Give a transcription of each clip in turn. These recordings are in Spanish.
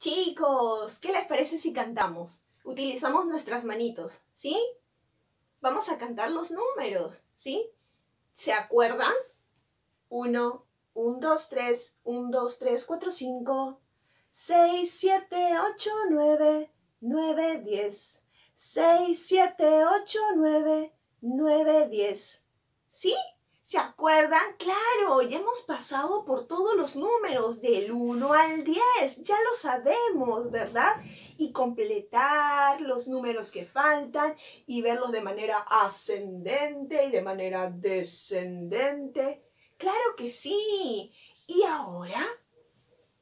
Chicos, ¿qué les parece si cantamos? Utilizamos nuestras manitos, ¿sí? Vamos a cantar los números, ¿sí? ¿Se acuerdan? 1, 1, 2, 3, 1, 2, 3, 4, 5, 6, 7, 8, 9, 9, 10. 6, 7, 8, 9, 9, 10. ¿Sí? ¿Se acuerdan? Claro, ya hemos pasado por todos los números del 1 al 10, ya lo sabemos, ¿verdad? Y completar los números que faltan y verlos de manera ascendente y de manera descendente. Claro que sí. Y ahora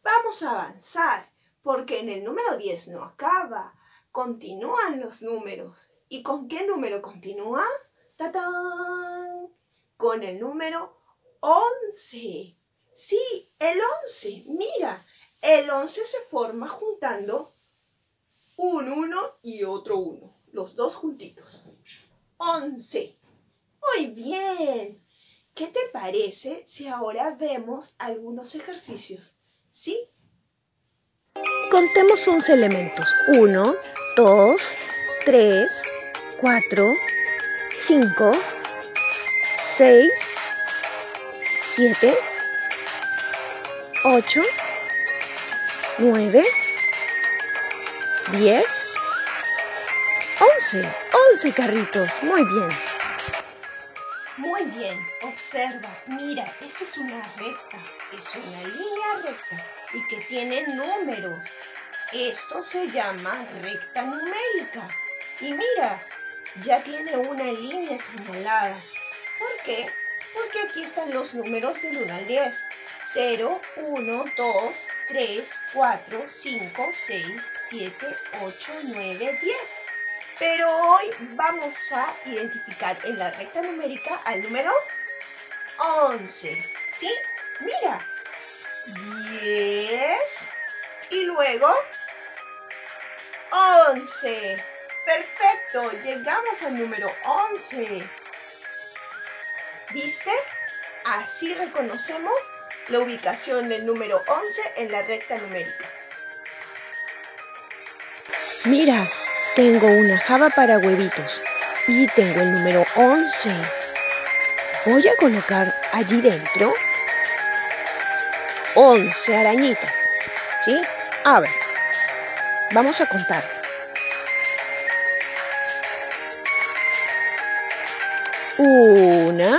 vamos a avanzar, porque en el número 10 no acaba, continúan los números. ¿Y con qué número continúa? ¡Tatán! Con el número 11. Sí, el 11. Mira, el 11 se forma juntando un 1 y otro 1. Los dos juntitos. 11. Muy bien. ¿Qué te parece si ahora vemos algunos ejercicios? ¿Sí? Contemos 11 elementos. 1, 2, 3, 4, 5, 6, 7, 8, 9, 10, 11. 11 carritos. Muy bien. Muy bien. Observa. Mira, esa es una recta. Es una línea recta y que tiene números. Esto se llama recta numérica. Y mira, ya tiene una línea señalada. ¿Por qué? Porque aquí están los números del 1 al 10. 0, 1, 2, 3, 4, 5, 6, 7, 8, 9, 10. Pero hoy vamos a identificar en la recta numérica al número 11. ¿Sí? Mira. 10 y luego 11. Perfecto, llegamos al número 11. ¿Viste? Así reconocemos la ubicación del número 11 en la recta numérica. Mira, tengo una java para huevitos y tengo el número 11. Voy a colocar allí dentro 11 arañitas. ¿Sí? A ver, vamos a contar. Una.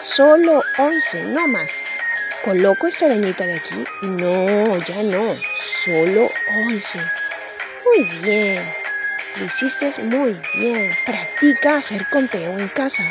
Solo 11, no más. ¿Coloco esta arañita de aquí? No, ya no. Solo 11. Muy bien. Lo hiciste muy bien. Practica hacer conteo en casa.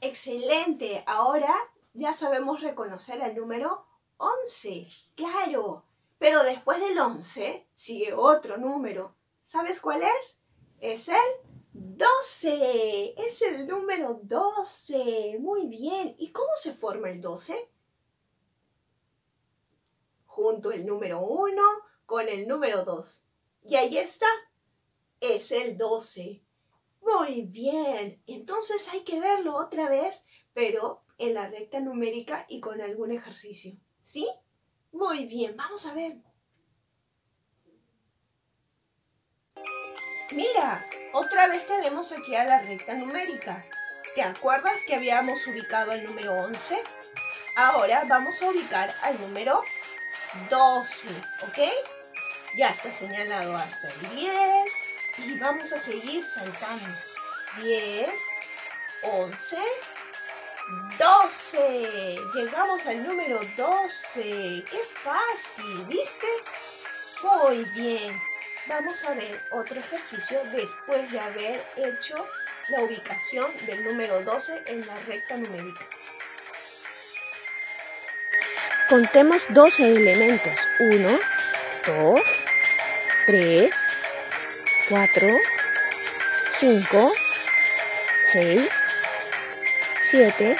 Excelente. Ahora ya sabemos reconocer el número 11. Claro. Pero después del 11 sigue otro número. ¿Sabes cuál es? Es el 12. Es el número 12. Muy bien. ¿Y cómo se forma el 12? Junto el número 1 con el número 2. Y ahí está. Es el 12. Muy bien. Entonces hay que verlo otra vez, pero en la recta numérica y con algún ejercicio. ¿Sí? Muy bien. Vamos a ver. Mira, otra vez tenemos aquí a la recta numérica. ¿Te acuerdas que habíamos ubicado el número 11? Ahora vamos a ubicar al número 12, ¿ok? Ya está señalado hasta el 10 y vamos a seguir saltando. 10, 11, 12. Llegamos al número 12. ¡Qué fácil! ¿Viste? Muy bien. Vamos a ver otro ejercicio después de haber hecho la ubicación del número 12 en la recta numérica. contemos 12 elementos. 1, 2, 3, 4, 5, 6, 7,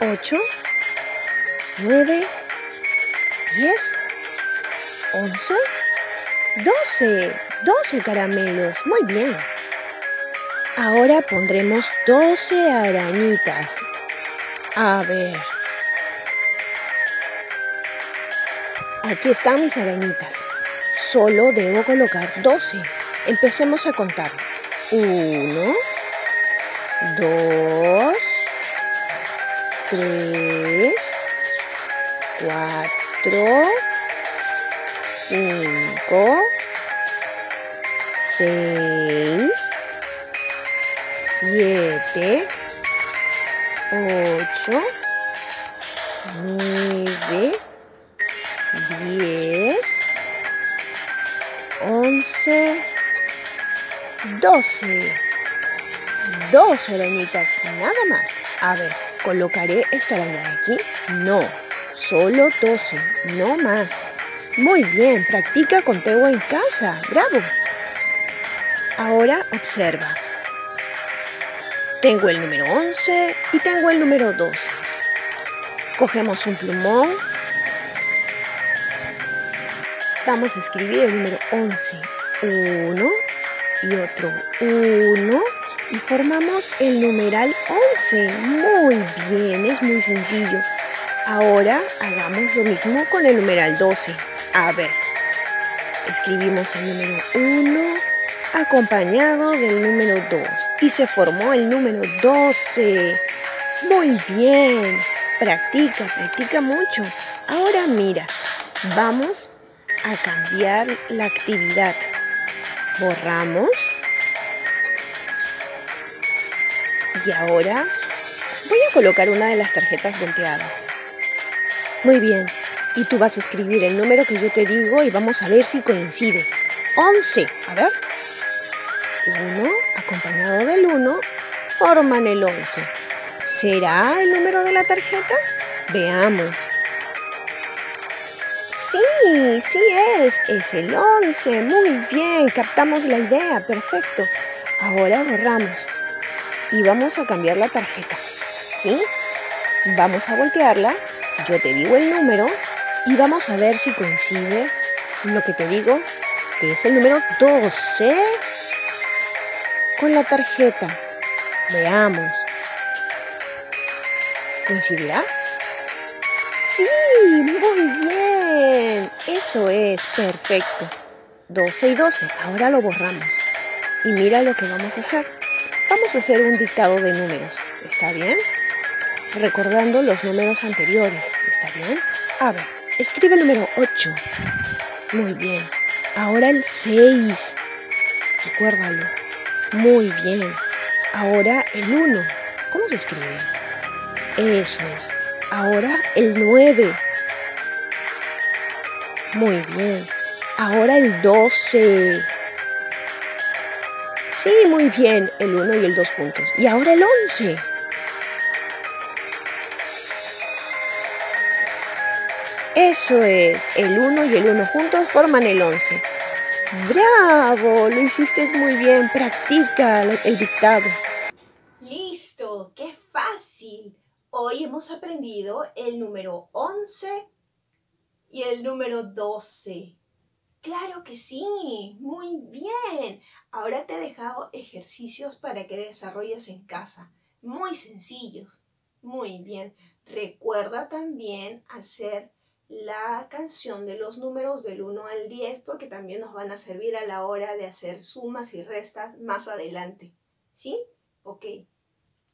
8, 9, 10, 11, 12. 12 caramelos. Muy bien. Ahora pondremos 12 arañitas. A ver. Aquí están mis arañitas. Solo debo colocar 12. Empecemos a contar. 1, 2, 3, 4, 5, 6, 7, 8, 9, 10, 11, 12. 12 arañitas, nada más. A ver, ¿colocaré esta araña aquí? No, solo 12, no más. Muy bien, practica con Teo en casa. ¡Bravo! Ahora observa. Tengo el número 11 y tengo el número 12. Cogemos un plumón. Vamos a escribir el número 11. 1 y otro 1 y formamos el numeral 11. Muy bien, es muy sencillo. Ahora hagamos lo mismo con el numeral 12. A ver, escribimos el número 1 acompañado del número 2 y se formó el número 12. Muy bien, practica, practica mucho. Ahora mira, vamos a cambiar la actividad. Borramos. Y ahora voy a colocar una de las tarjetas volteadas. Muy bien, y tú vas a escribir el número que yo te digo y vamos a ver si coincide. 11, a ver. 1 acompañado del 1 forman el 11. ¿Será el número de la tarjeta? Veamos. Sí, sí es, es el 11. Muy bien, captamos la idea, perfecto. Ahora borramos y vamos a cambiar la tarjeta. ¿Sí? Vamos a voltearla, yo te digo el número y vamos a ver si coincide lo que te digo, que es el número 12 con la tarjeta. Veamos. ¿Coincidirá? Sí, muy bien. Eso es, perfecto. 12 y 12. Ahora lo borramos. Y mira lo que vamos a hacer. Vamos a hacer un dictado de números. ¿Está bien? Recordando los números anteriores. ¿Está bien? A ver, escribe el número 8. Muy bien. Ahora el 6. Recuérdalo. Muy bien. Ahora el 1. ¿Cómo se escribe? Eso es. Ahora el 9. Muy bien. Ahora el 12. Sí, muy bien. El 1 y el 2 juntos. Y ahora el 11. Eso es. El 1 y el 1 juntos forman el 11. ¡Bravo! Lo hiciste muy bien. Practica el dictado. ¡Listo! ¡Qué fácil! Hoy hemos aprendido el número 11 y el número 12. Claro que sí, muy bien. Ahora te he dejado ejercicios para que desarrolles en casa. Muy sencillos. Muy bien. Recuerda también hacer la canción de los números del 1 al 10 porque también nos van a servir a la hora de hacer sumas y restas más adelante. ¿Sí? Ok.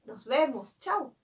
Nos vemos. Chao.